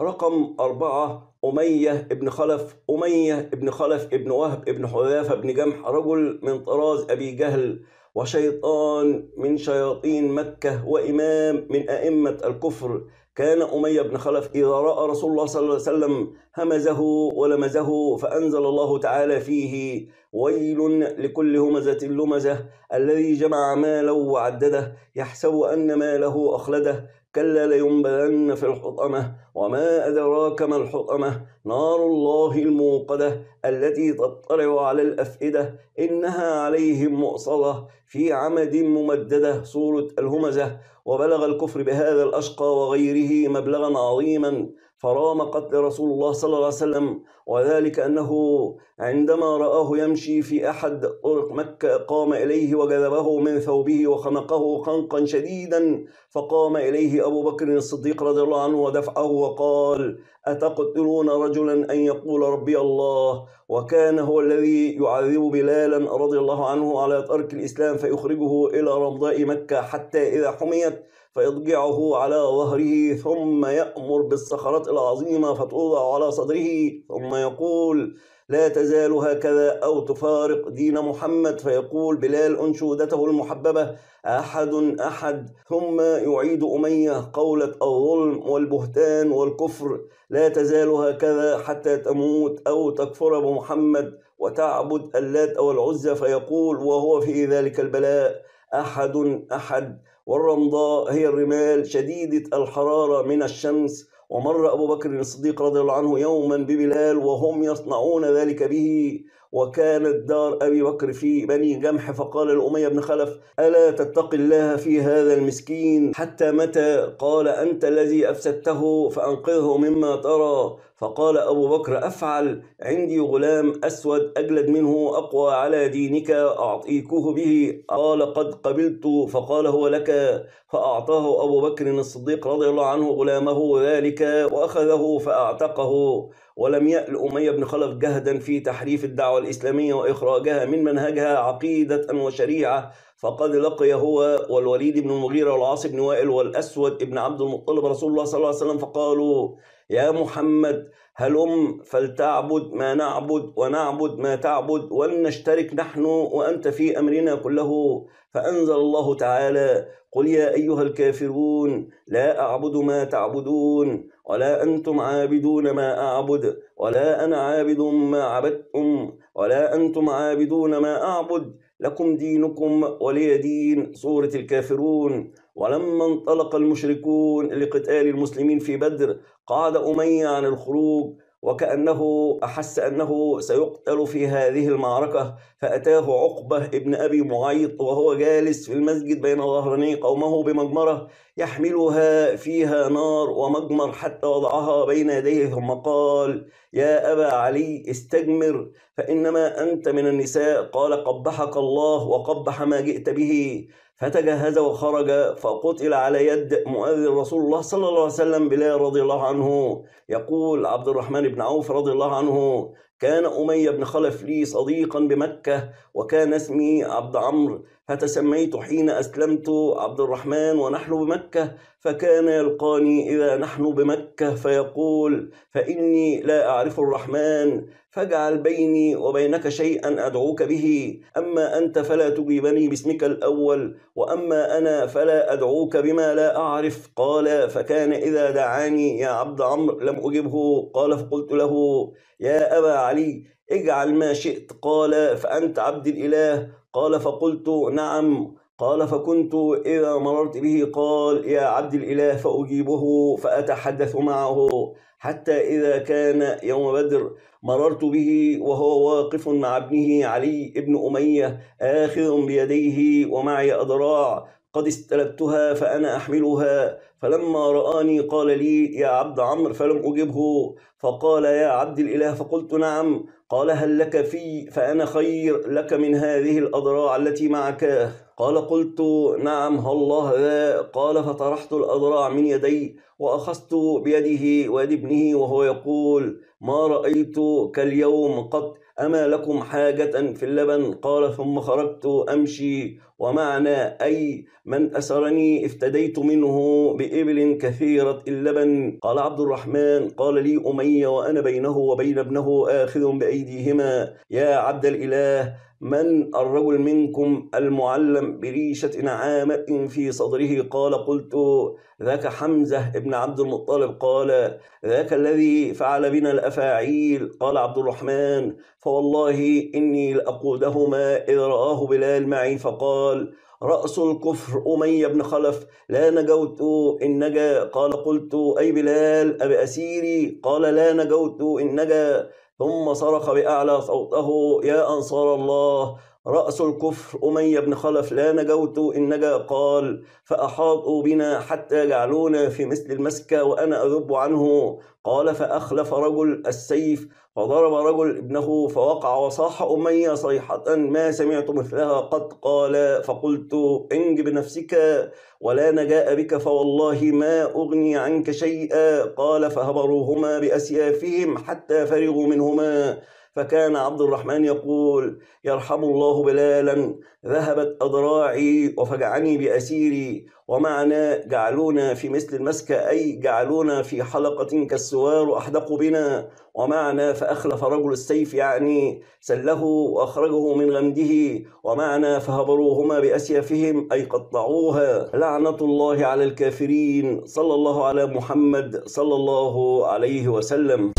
رقم أربعة أمية ابن خلف أمية ابن خلف ابن وهب ابن حذافة ابن جمح رجل من طراز أبي جهل وشيطان من شياطين مكة وإمام من أئمة الكفر. كان أمية بن خلف إذا رأى رسول الله صلى الله عليه وسلم همزه ولمزه فأنزل الله تعالى فيه ويل لكل همزة لمزة الذي جمع ماله وعدده يحسب أن ماله أخلده. كلا لينبذن في الحطمة. وما أدراك ما الحطمة؟ نار الله الموقدة التي تطلع على الأفئدة. إنها عليهم مؤصدة في عمد ممددة. سورة الهمزة. وبلغ الكفر بهذا الأشقى وغيره مبلغا عظيما. فرام قتل رسول الله صلى الله عليه وسلم وذلك أنه عندما رآه يمشي في أحد طرق مكة قام إليه وجذبه من ثوبه وخنقه خنقا شديدا فقام إليه أبو بكر الصديق رضي الله عنه ودفعه وقال أتقتلون رجلا أن يقول ربي الله؟ وكان هو الذي يعذب بلالا رضي الله عنه على ترك الإسلام فيخرجه إلى رمضاء مكة حتى إذا حميت فيضجعه على ظهره ثم يأمر بالصخرة العظيمة فتوضع على صدره ثم يقول لا تزال هكذا أو تفارق دين محمد فيقول بلال أنشودته المحببة أحد أحد ثم يعيد أمية قولة الظلم والبهتان والكفر لا تزال هكذا حتى تموت أو تكفر بمحمد وتعبد اللات أو العزى فيقول وهو في ذلك البلاء أحد أحد. والرمضاء هي الرمال شديدة الحرارة من الشمس. ومر أبو بكر الصديق رضي الله عنه يوما ببلال وهم يصنعون ذلك به. وكانت دار أبي بكر في بني جمح فقال لأمية بن خلف ألا تتق الله في هذا المسكين حتى متى؟ قال أنت الذي أفسدته فأنقذه مما ترى. فقال أبو بكر أفعل عندي غلام أسود أجلد منه أقوى على دينك أعطيكه به. قال قد قبلت. فقال هو لك؟ فأعطاه أبو بكر الصديق رضي الله عنه غلامه ذلك وأخذه فأعتقه. ولم يأل أمية بن خلف جهدا في تحريف الدعوة الإسلامية وإخراجها من منهجها عقيدة وشريعة. فقد لقي هو والوليد بن المغيرة والعاص بن وائل والأسود بن عبد المطلب رسول الله صلى الله عليه وسلم فقالوا يا محمد هلم فلتعبد ما نعبد ونعبد ما تعبد ولنشترك نحن وأنت في أمرنا كله؟ فأنزل الله تعالى قل يا أيها الكافرون لا أعبد ما تعبدون ولا أنتم عابدون ما أعبد ولا أنا عابد ما عبدتم ولا أنتم عابدون ما أعبد لكم دينكم ولي دين سورة الكافرون. ولما انطلق المشركون لقتال المسلمين في بدر قعد أمية عن الخروج. وكأنه أحس أنه سيقتل في هذه المعركة فأتاه عقبة ابن أبي معيط وهو جالس في المسجد بين ظهراني قومه بمجمرة يحملها فيها نار ومجمر حتى وضعها بين يديه ثم قال يا أبا علي استجمر فإنما أنت من النساء. قال قبحك الله وقبح ما جئت به. فتجهز وخرج فقتل على يد مؤذن رسول الله صلى الله عليه وسلم بلال رضي الله عنه. يقول عبد الرحمن بن عوف رضي الله عنه كان أمية بن خلف لي صديقا بمكة وكان اسمي عبد عمرو فتسميت حين أسلمت عبد الرحمن ونحن بمكة فكان يلقاني إذا نحن بمكة فيقول فإني لا أعرف الرحمن فاجعل بيني وبينك شيئا أدعوك به. أما أنت فلا تجيبني باسمك الأول وأما أنا فلا أدعوك بما لا أعرف. قال فكان إذا دعاني يا عبد عمرو لم أجبه. قال فقلت له يا أبا علي اجعل ما شئت. قال فأنت عبد الإله. قال فقلت نعم. قال فكنت إذا مررت به قال يا عبد الإله فأجيبه فأتحدث معه. حتى إذا كان يوم بدر مررت به وهو واقف مع ابنه علي بن أمية آخذ بيديه ومعي أذراع. قد استلبتها فأنا أحملها. فلما رآني قال لي يا عبد عمرو فلم أجبه. فقال يا عبد الإله فقلت نعم. قال هل لك في فأنا خير لك من هذه الأذراع التي معك؟ قال قلت نعم الله ذا. قال فطرحت الأذراع من يدي وأخذت بيده ويد ابنه وهو يقول ما رأيت كاليوم قط أما لكم حاجة في اللبن؟ قال ثم خرجت أمشي ومعنى أي من أسرني افتديت منه بإبل كثيرة اللبن. قال عبد الرحمن قال لي أمية وأنا بينه وبين ابنه آخذ بأيديهما. يا عبد الإله من الرجل منكم المعلم بريشة نعامة في صدره؟ قال قلت ذاك حمزة ابن عبد المطلب. قال ذاك الذي فعل بنا الأفاعيل؟ قال عبد الرحمن. فوالله إني لأقودهما إذ رآه بلال معي. فقال رأس الكفر أمية بن خلف. لا نجوت إن نجا قال قلت أي بلال أبي أسيري؟ قال لا نجوت إن نجا ثم صرخ بأعلى صوته يا أنصار الله رأس الكفر أمية بن خلف لا نجوت إن نجا قال فأحاطوا بنا حتى جعلونا في مثل المسكة وأنا أذب عنه. قال فأخلف رجل السيف فضرب رجل ابنه فوقع وصاح أمية صيحة ما سمعت مثلها قد قال فقلت انج بنفسك ولا نجاء بك فوالله ما أغني عنك شيئا. قال فهبروهما بأسيافهم حتى فرغوا منهما. فكان عبد الرحمن يقول يرحم الله بلالا ذهبت أضراعي وفجعني بأسيري ومعنى جعلونا في مثل المسكة أي جعلونا في حلقة كالسوار وأحدقوا بنا ومعنى فأخلف رجل السيف يعني سله وأخرجه من غمده ومعنى فهبروهما بأسيافهم أي قطعوها. لعنة الله على الكافرين صلى الله على محمد صلى الله عليه وسلم.